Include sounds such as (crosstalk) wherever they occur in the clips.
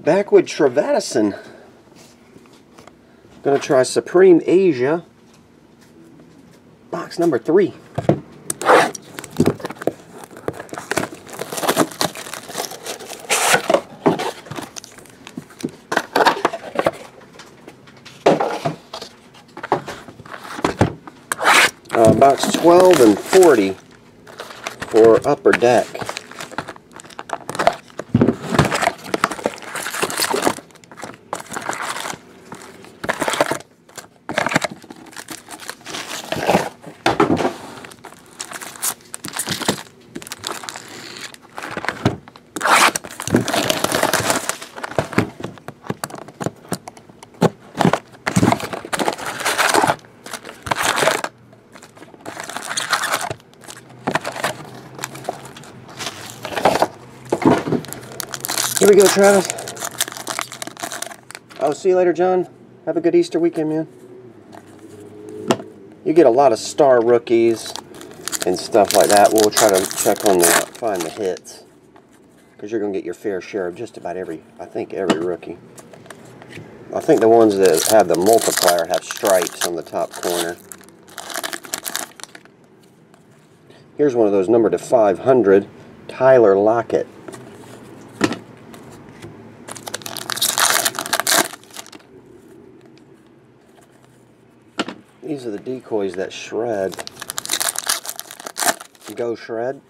Back with Trevatison. Gonna try Supreme Asia. Box number three. Uh, box 12 and 40 for Upper Deck. Here we go, Travis. Oh, see you later, John. Have a good Easter weekend, man. You get a lot of star rookies and stuff like that. We'll try to check on the find the hits because you're gonna get your fair share of just about every. I think every rookie. I think the ones that have the multiplier have stripes on the top corner. Here's one of those numbered to 500. Tyler Lockett. These are the decoys that shred. Go shred.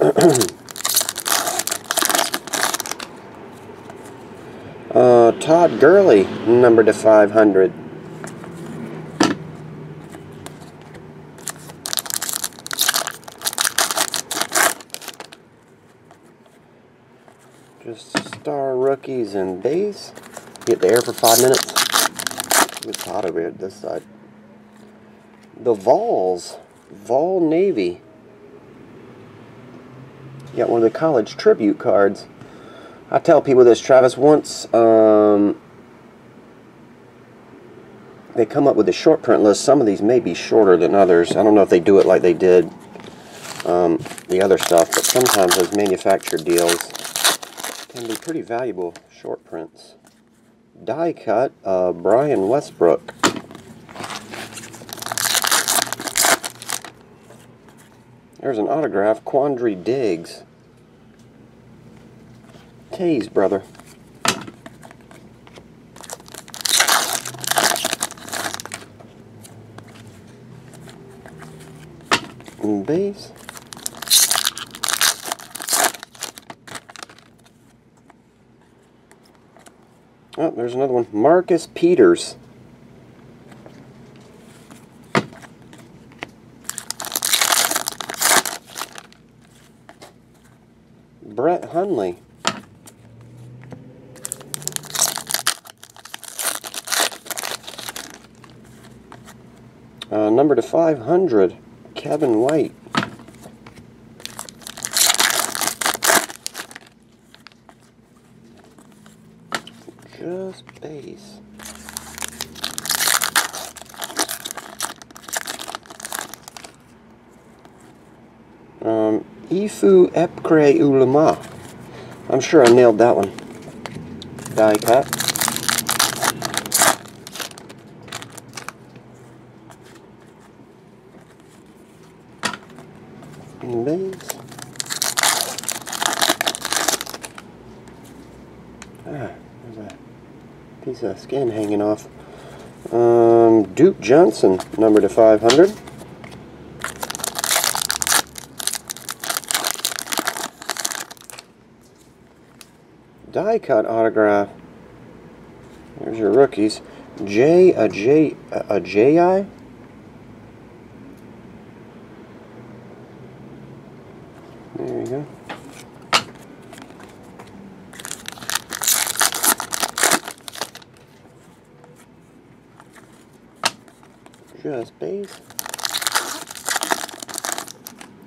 (clears throat) uh, Todd Gurley, number to 500. Just star rookies and base. Get the air for five minutes. It's hot over here this side. The Vols. Vol Navy. Got one of the college tribute cards. I tell people this, Travis, once um, they come up with a short print list, some of these may be shorter than others. I don't know if they do it like they did um, the other stuff, but sometimes those manufactured deals can be pretty valuable short prints die cut uh, Brian Westbrook. There's an autograph, Quandre Diggs. Taze, brother. And base. Oh, there's another one. Marcus Peters. Brett Hundley. Uh, number to 500, Kevin White. Just base. Um, Ifu Epkre Ulama. I'm sure I nailed that one. Die cut. Base. Ah, there's a piece of skin hanging off. Um, Duke Johnson, number to 500. Die cut autograph. There's your rookies. J a J a J I. There you go. Just base.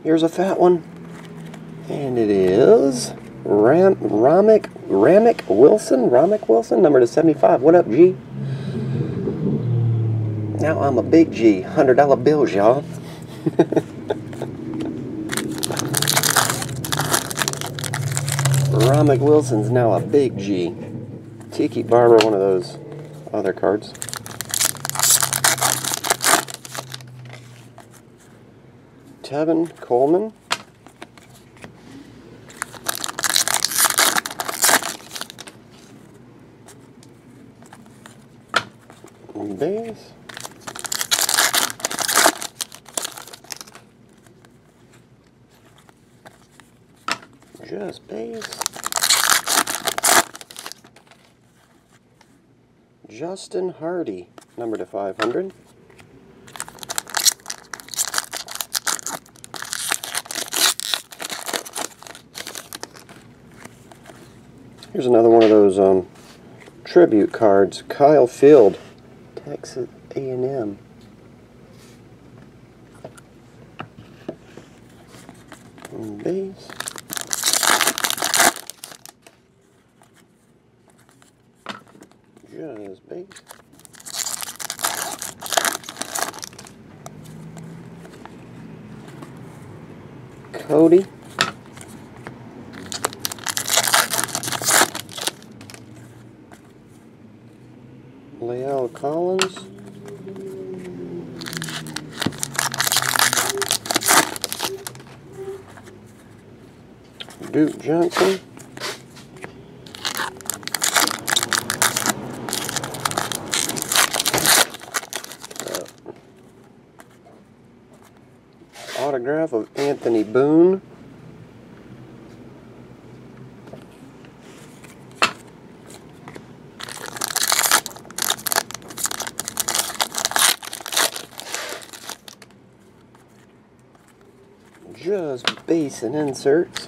Here's a fat one. And it is Ram Ramik Wilson. Ramik Wilson, number to 75. What up, G? Now I'm a big G. Hundred dollar bills, y'all. (laughs) Ramik Wilson's now a big G. Tiki Barber, one of those other cards. Tevin Coleman. Just base. Justin Hardy, number to 500. Here's another one of those um, tribute cards. Kyle Field, Texas A&M. And Base. Just base. Cody. La'el Collins. Duke Johnson. Uh, autograph of Anthony Boone. Just base and inserts.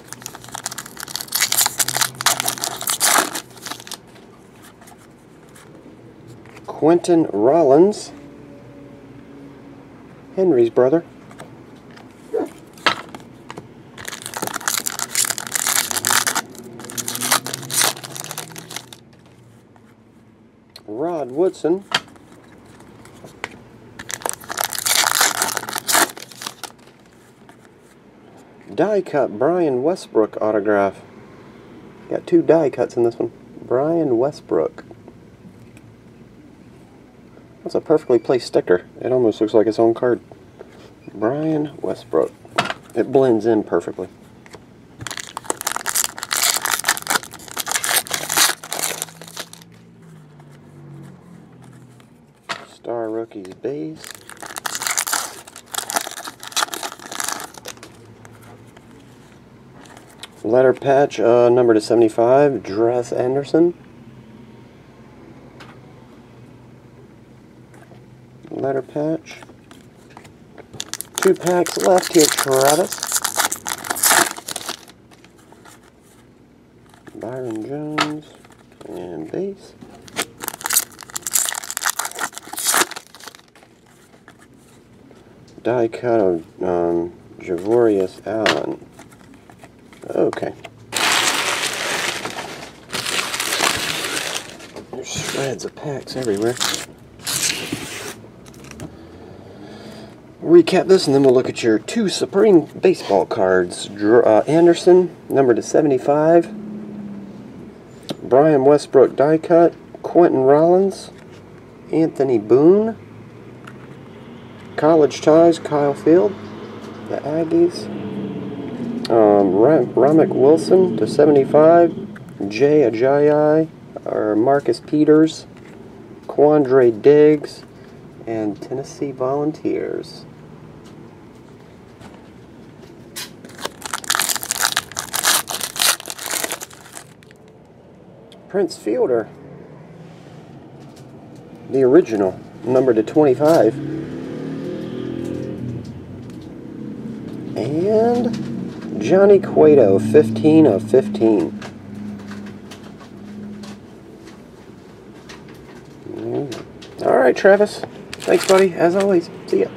Quinten Rollins, Henry's brother. Rod Woodson. Die cut Brian Westbrook autograph. Got two die cuts in this one. Brian Westbrook. That's a perfectly placed sticker. It almost looks like its own card. Brian Westbrook. It blends in perfectly. Star Rookies base. Letter patch, uh, number to 75, Dres Anderson. Letter patch. Two packs left here, Travis. Byron Jones and base. Die cut of um, Javorius Allen. Okay. There's shreds of packs everywhere. Recap this and then we'll look at your two Supreme baseball cards. Uh, Anderson, number to 75. Brian Westbrook die cut. Quinten Rollins. Anthony Boone. College ties, Kyle Field. The Aggies. Um, Wilson to 75, Jay Ajayi, or Marcus Peters, Quandre Diggs, and Tennessee Volunteers. Prince Fielder, the original, number to 25. And Johnny Cueto, 15 of 15. Mm. All right, Travis. Thanks, buddy. As always. See ya.